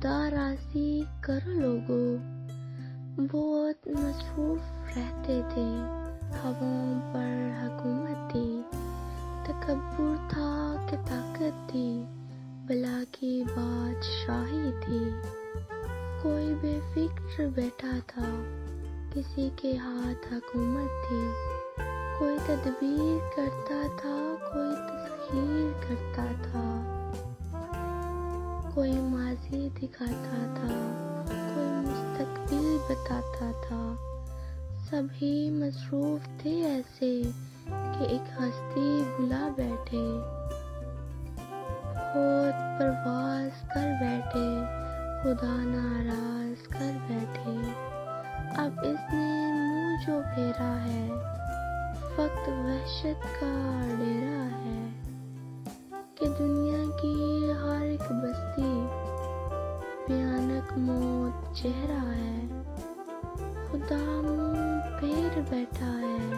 खुदा राज़ी करो लोगो। बहुत मसरूफ रहते थे। हवाओं पर हुकूमत थी तकबर था कि ताकत थी। बला की बादशाही थी। कोई बेफिक्र बैठा था। किसी के हाथ हुकूमत थी। कोई तदबीर करता था, कोई तस्खीर करता था। कोई माजी दिखाता था, कोई मुस्तकबिल बताता था। सभी मसरूफ थे ऐसे कि एक हस्ती बुला बैठे, बहुत परवाज कर बैठे, खुदा नाराज़ कर बैठे। अब इसने मुँह जो फेरा है वक्त वहशत का डेरा है। मौत चेहरा है। खुदा मुँह फेर बैठा है।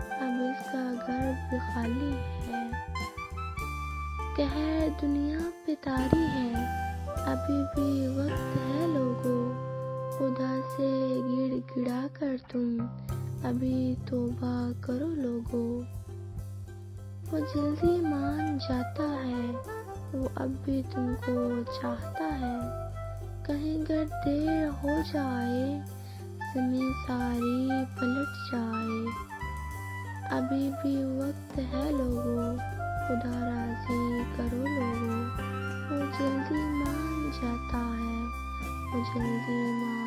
अब इसका गर्भ खाली है। कहर दुनिया पे तारी है। अभी भी वक्त है लोगों। खुदा से गिड़ गिड़ा कर तुम। अभी तोबा करो लोगो। वो जल्दी मान जाता है। वो अब भी तुमको चाहता है। कहीं अगर देर हो जाए, ज़मीन सारी पलट जाए। अभी भी वक्त है लोगों, खुदा राज़ी करो लोगों। वो जल्दी मान जाता है वो जल्दी मान